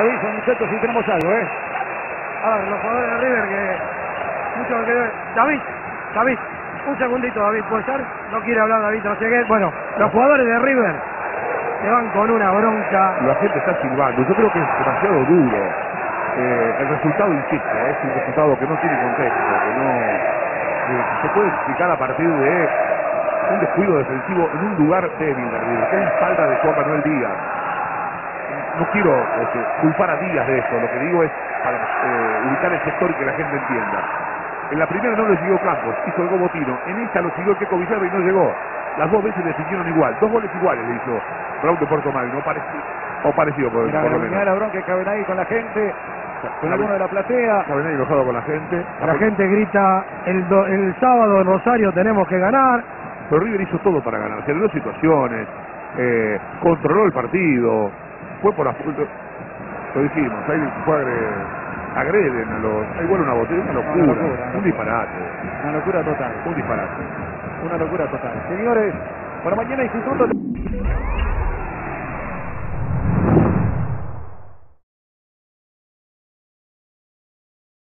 Me avisan muchachos si tenemos algo, ¿eh? A ver, los jugadores de River que... Mucho que... David, David, un segundito David, ¿puede ser? No quiere hablar David, no sé qué. Bueno, los jugadores de River se van con una bronca. La gente está silbando. Yo creo que es demasiado duro. Eh, el resultado, insisto, es un resultado que no tiene contexto, que no eh, se puede explicar a partir de un descuido defensivo en un lugar débil de River, que es la espalda de Juan Manuel Díaz. No quiero este, culpar a Díaz de esto, lo que digo es para eh, ubicar el sector y que la gente entienda. En la primera no lo siguió Campos, hizo el Gobotino. En esta lo siguió Keco Villalba y no llegó. Las dos veces definieron igual. Dos goles iguales le hizo Raúl de Puerto Magno. Parecido, o parecido por, Mira, por lo menos. la bronca que caben ahí con la gente, con alguno de la platea. Bien enojado con la gente. La gente grita, el, do- el sábado en Rosario tenemos que ganar. Pero River hizo todo para ganar. Generó situaciones, eh, controló el partido. Fue por la... Lo dijimos, ahí fue agre- agreden a los... Ahí vuelve una botella, una locura, Una locura, un disparate, Una locura total. un disparate. Una locura total. Señores, para mañana Instituto...